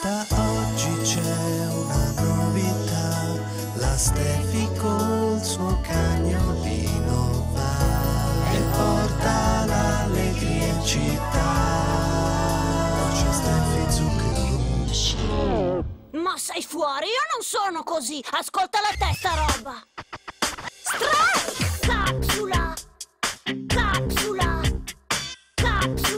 Da oggi c'è una novità, la Steffi col suo cagnolino va e porta l'allegria in città. C'è Steffi Zucchero. Ma sei fuori? Io non sono così! Ascolta la testa, roba! Strike! Capsula! Capsula! Capsula!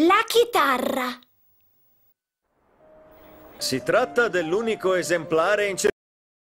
La chitarra. Si tratta dell'unico esemplare in circolazione.